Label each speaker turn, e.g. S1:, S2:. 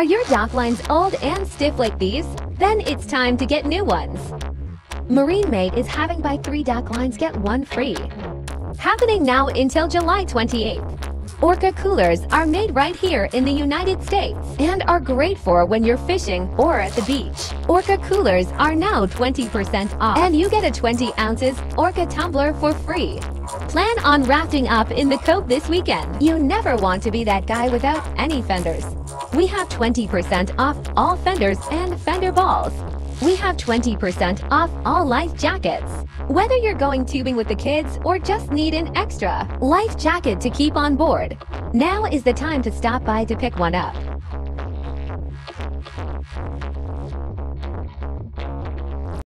S1: Are your dock lines old and stiff like these? Then it's time to get new ones. Marine Mate is having buy three dock lines get one free. Happening now until July 28th. Orca coolers are made right here in the United States and are great for when you're fishing or at the beach. Orca coolers are now 20% off and you get a 20 ounces Orca tumbler for free. Plan on rafting up in the Cove this weekend. You never want to be that guy without any fenders. We have 20% off all fenders and fender balls. We have 20% off all life jackets. Whether you're going tubing with the kids or just need an extra life jacket to keep on board, now is the time to stop by to pick one up.